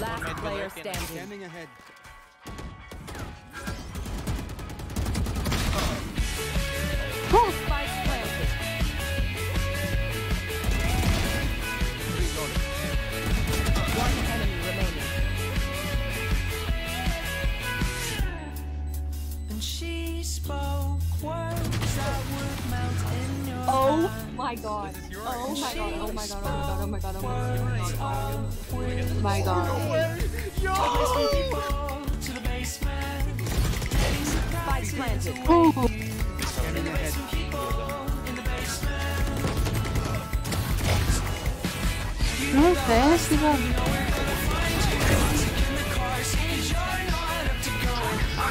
Last player standing. Scanning ahead. Spoke words that would melt in your Oh my god. This is yours. Oh my god. Oh my god. Oh my god. Oh my god. Oh my god. Oh my god. The basement. Spike planted. Não festa, velho.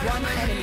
One enemy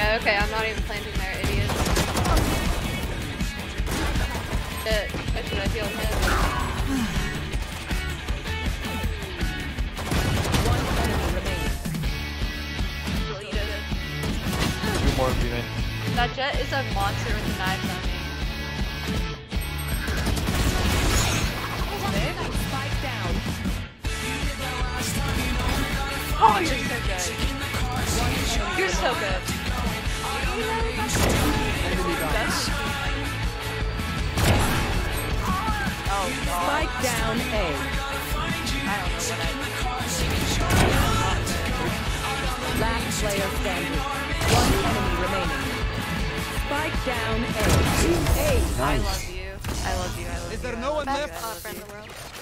Yeah, okay, I'm not even planting there, idiot. Shit, why should I heal him? One enemy remaining. Deleted it. Two more of. That Jett is a monster with knives on me. Oh, you're so good. You're so good. Oh, Spike down A. I don't know what Last player standing. One enemy remaining. Spike down A. A. I love you. I love you. I love you. Is you. there I no love one you. left? I love you.